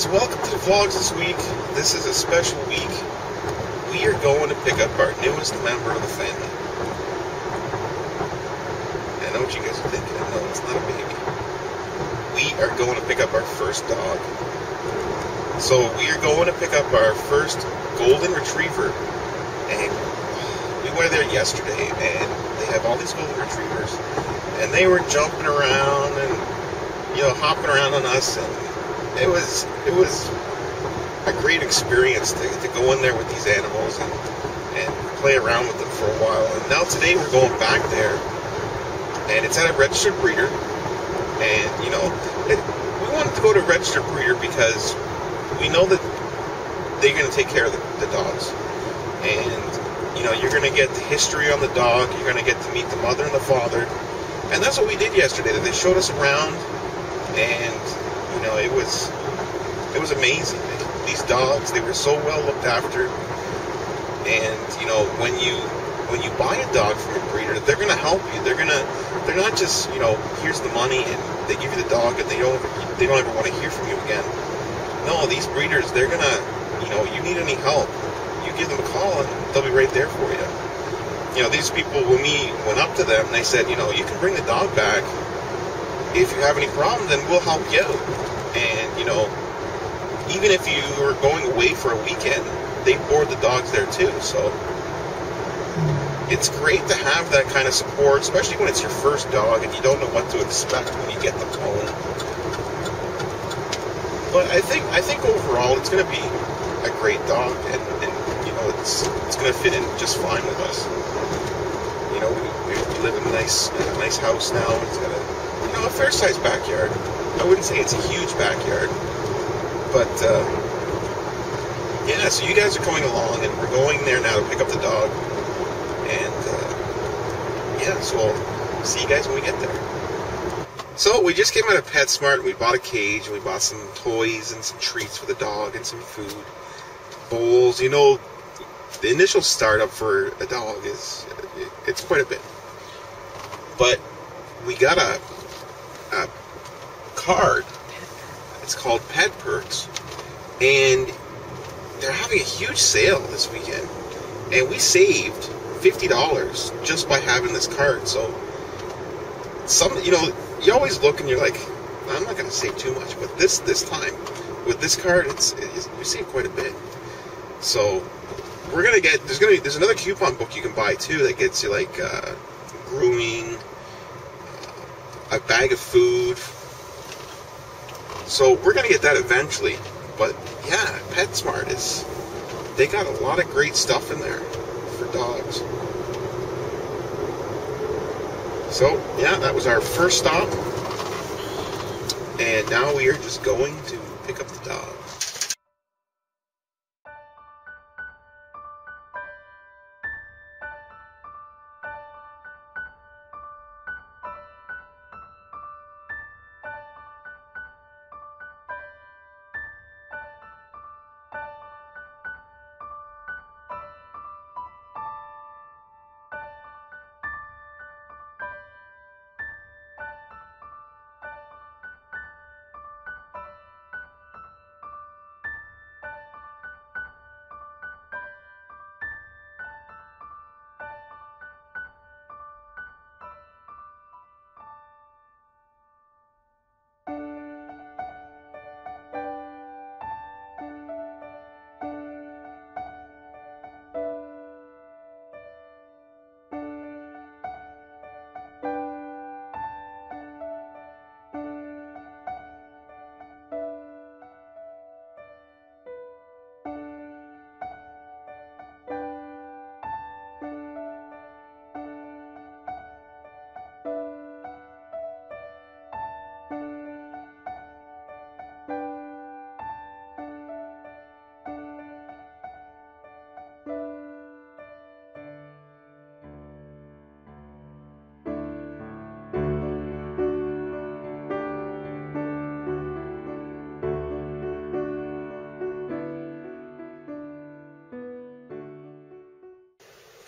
guys, welcome to the vlogs this week. This is a special week. We are going to pick up our newest member of the family. I know what you guys are thinking. No, it's not a baby. We are going to pick up our first dog. So we are going to pick up our first golden retriever. And we went there yesterday, and they have all these golden retrievers. And they were jumping around and, you know, hopping around on us. And it was it was a great experience to, to go in there with these animals and, and play around with them for a while. And now today we're going back there, and it's at a registered breeder. And you know, it, we wanted to go to a registered breeder because we know that they're going to take care of the, the dogs, and you know, you're going to get the history on the dog. You're going to get to meet the mother and the father, and that's what we did yesterday. They showed us around, and know, it was it was amazing. These dogs, they were so well looked after. And you know, when you when you buy a dog from a breeder, they're gonna help you. They're gonna they're not just you know here's the money and they give you the dog and they don't ever, they don't ever want to hear from you again. No, these breeders, they're gonna you know you need any help, you give them a call and they'll be right there for you. You know, these people when we went up to them, they said, you know, you can bring the dog back if you have any problem, then we'll help you. And, you know, even if you are going away for a weekend, they board the dogs there too. So it's great to have that kind of support, especially when it's your first dog and you don't know what to expect when you get them home. But I think I think overall it's going to be a great dog, and, and you know it's it's going to fit in just fine with us. You know, we, we live in a nice in a nice house now. It's got a you know, a fair sized backyard. I wouldn't say it's a huge backyard, but uh, yeah. So you guys are coming along, and we're going there now to pick up the dog, and uh, yeah. So I'll see you guys when we get there. So we just came out of PetSmart. We bought a cage, and we bought some toys and some treats for the dog, and some food, bowls. You know, the initial startup for a dog is it's quite a bit, but we got a a card. It's called Pet Perks, and they're having a huge sale this weekend. And we saved fifty dollars just by having this card. So, some you know, you always look and you're like, I'm not going to save too much, but this this time with this card, it's, it's you save quite a bit. So, we're gonna get there's gonna be there's another coupon book you can buy too that gets you like uh, grooming a bag of food. So we're gonna get that eventually. But yeah, PetSmart is they got a lot of great stuff in there for dogs. So yeah, that was our first stop. And now we are just going to pick up the dog.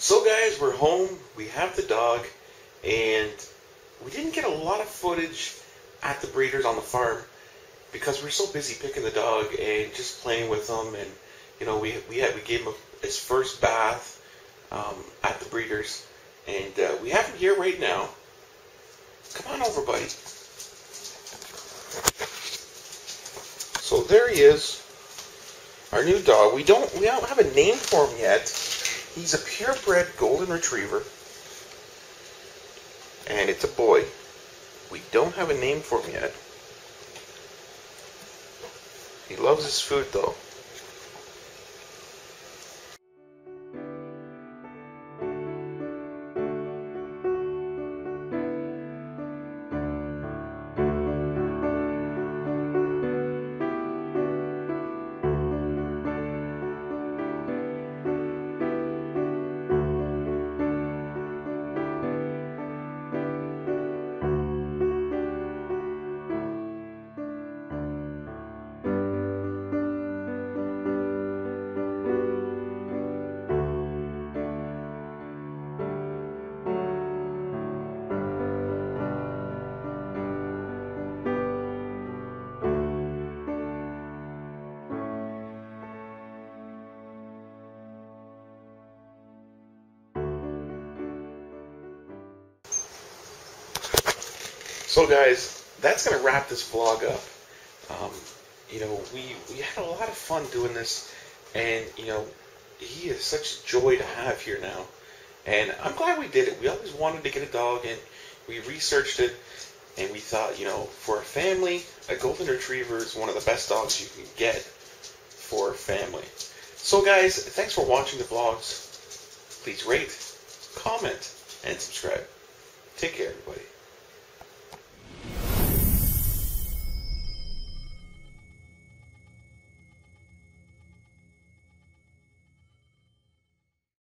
So, guys, we're home. We have the dog, and we didn't get a lot of footage at the breeders on the farm. because we're so busy picking the dog and just playing with him, and you know, we we had we gave him his first bath um, at the breeders, and uh, we have him here right now. Come on over, buddy. So there he is, our new dog. We don't we don't have a name for him yet. He's a purebred golden retriever, and it's a boy. We don't have a name for him yet. He loves his food though. So, guys, that's going to wrap this vlog up. Um, you know, we, we had a lot of fun doing this, and, you know, he is such a joy to have here now. And I'm glad we did it. We always wanted to get a dog, and we researched it, and we thought, you know, for a family, a Golden Retriever is one of the best dogs you can get for a family. So, guys, thanks for watching the vlogs. Please rate, comment, and subscribe. Take care, everybody.